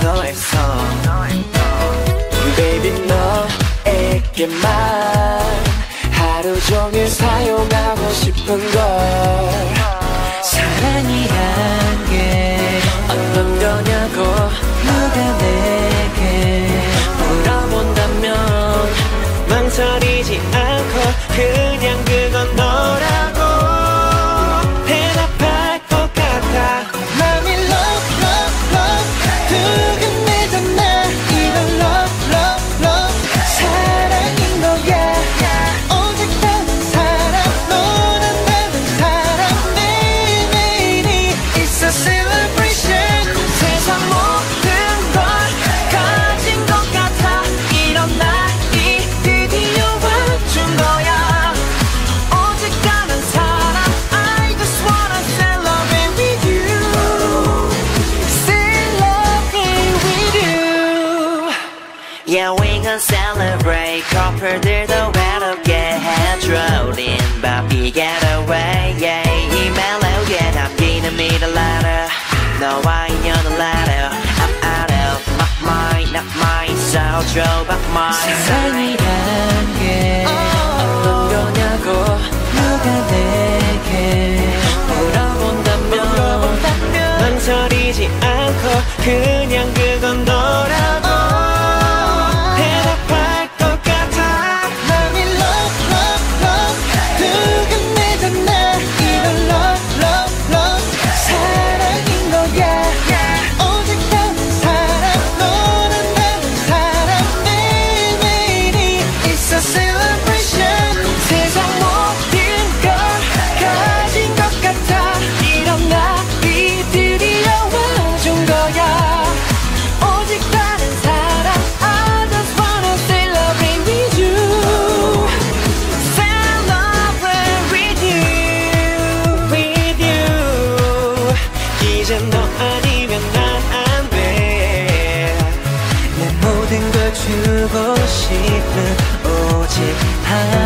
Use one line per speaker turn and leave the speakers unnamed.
더했어 Baby 너에게만 하루 종일 사용하고 싶은 걸 사랑이란 게 어떤 거냐고 누가 내게 물어본다면 망설이지 않고 그냥 그건 너라
Yeah, we gon' celebrate 커플들도 외롭게 해줘 린 밤이 getaway yeah 이 멜로디에 담기는 middle letter 너와 인연은 letter I'm out of my mind not mine so drove up my
사랑이란 게 어떤 거냐고 누가 내게 물어본다면 망설이지 않 이제 너 아니면 난 안 돼. 내 모든 걸 주고 싶은 오직 한